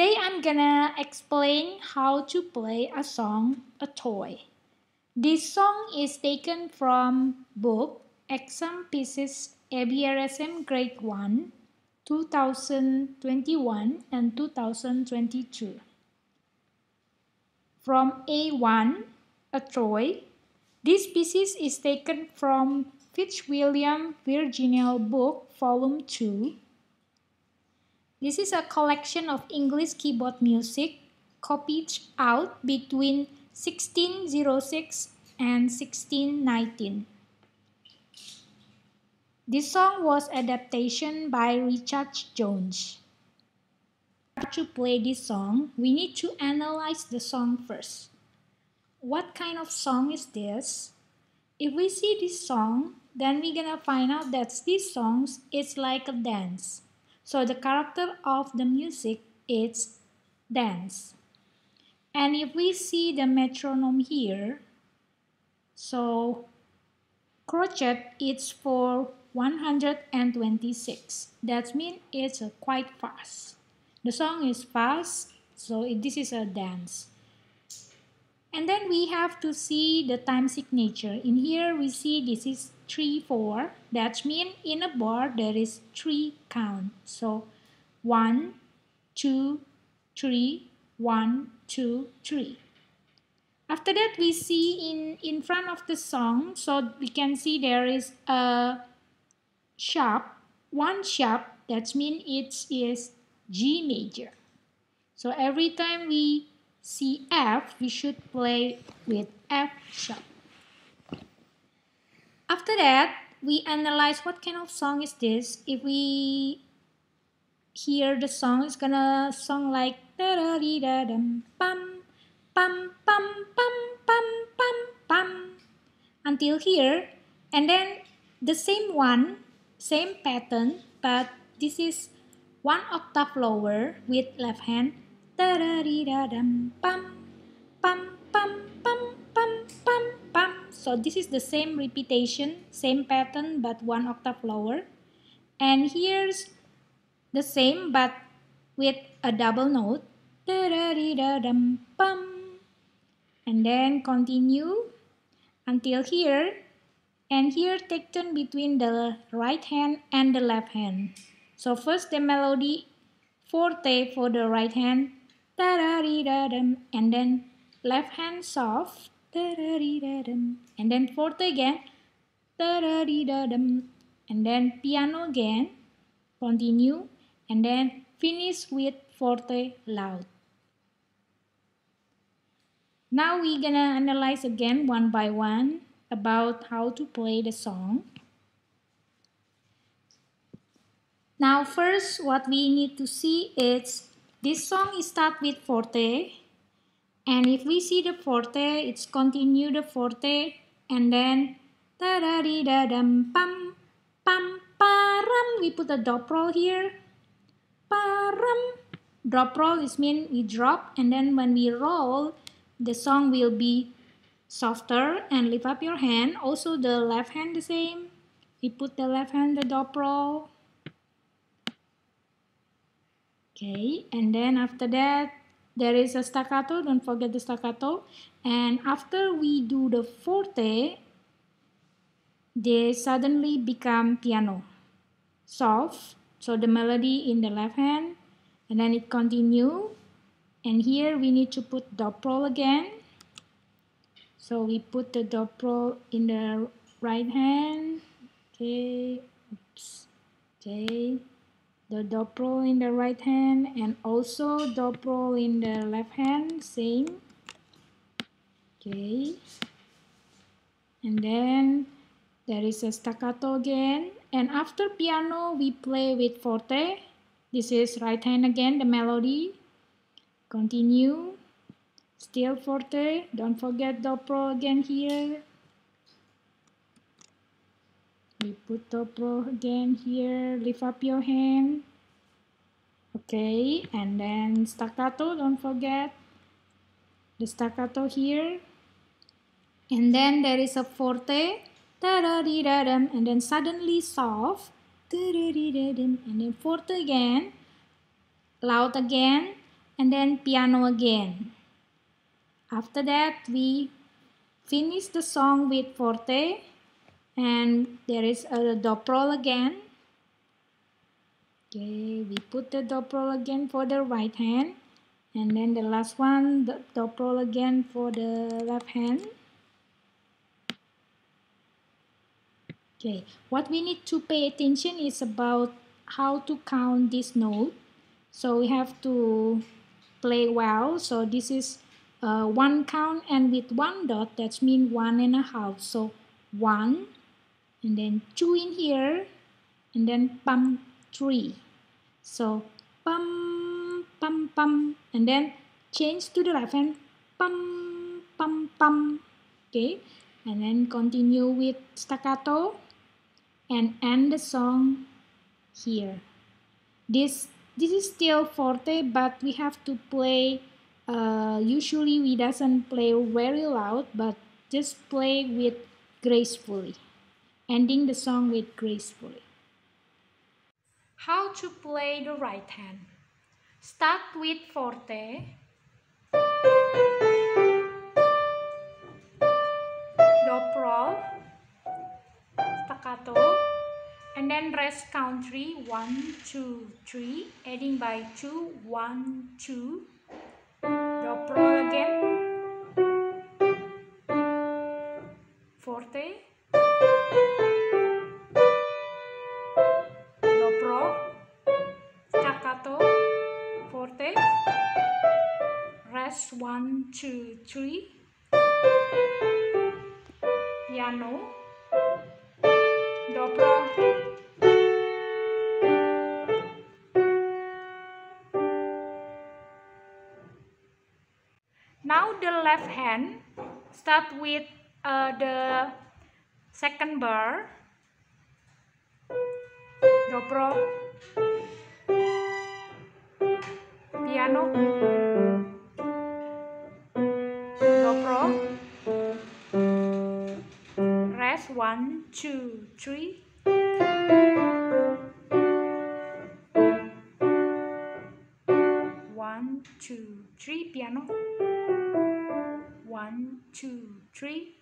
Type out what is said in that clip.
I'm gonna explain how to play a song, a toy. This song is taken from book Exam Pieces ABRSM Grade 1 2021 and 2022. From A1, a toy. This species is taken from Fitzwilliam Virginal Book, Volume 2. This is a collection of English keyboard music copied out between 1606 and 1619. This song was adaptation by Richard Jones. To play this song, we need to analyze the song first. What kind of song is this? If we see this song, then we're gonna find out that this song is like a dance. So the character of the music is dance. And if we see the metronome here, so crotchet is for 126. That means it's quite fast. The song is fast, so this is a dance. And then we have to see the time signature. In here we see this is 3, 4. That means in a bar there is 3 count. So 1, 2, 3, 1, 2, 3. After that we see in, in front of the song, so we can see there is a sharp, one sharp, that means it is G major. So every time we see F, we should play with F sharp. After that, we analyze what kind of song is this. If we hear the song, it's gonna song like da da dee da dum pam pam pam pam pam pam pam until here, and then the same one same pattern, but this is one octave lower with left hand. Pam pam pam pam pam pam pam. So this is the same repetition, same pattern, but one octave lower. And here's the same, but with a double note. Dum pam. And then continue until here and here take turn between the right hand and the left hand. So first the melody forte for the right hand, and then left hand soft, and then forte again, and then piano again, continue, and then finish with forte loud. Now we're gonna analyze again one by one about how to play the song. Now first what we need to see is this song start with forte and if we see the forte it's continue the forte and then da da dee da dum pam pam param we put a drop roll here. Param drop roll is mean we drop and then when we roll the song will be softer and lift up your hand. Also the left hand the same. We put the left hand the dobro okay and then after that there is a staccato don't forget the staccato and after we do the forte they suddenly become piano soft so the melody in the left hand and then it continue and here we need to put dobro again so we put the dobro in the right hand. Okay, oops. Okay, the dobro in the right hand and also dobro in the left hand, same. Okay, and then there is a staccato again. And after piano, we play with forte. This is right hand again, the melody. Continue. Still forte. Don't forget dobro again here. We put the dobro again here. Lift up your hand. Okay, and then staccato. Don't forget the staccato here. And then there is a forte. And then suddenly soft. And then forte again. Loud again and then piano again. After that, we finish the song with forte and there is a dobro again. Okay, we put the dobro again for the right hand and then the last one, the dobro again for the left hand. Okay, what we need to pay attention is about how to count this note. So we have to play well. So this is uh, one count and with one dot, that means one and a half. So one, and then two in here, and then pum three. So pum pum pum, and then change to the left hand, pum pum pum. Okay, and then continue with staccato and end the song here. This this is still forte, but we have to play. Uh, usually we doesn't play very loud, but just play with gracefully, ending the song with gracefully. How to play the right hand? Start with forte. Dobro staccato. And then rest count three one two three. Adding by two. One two. Dobro again rest one two three. Piano. Dobro. Now the left hand. Start with uh, the second bar. Dobro. Piano one two three. One two three piano. One two three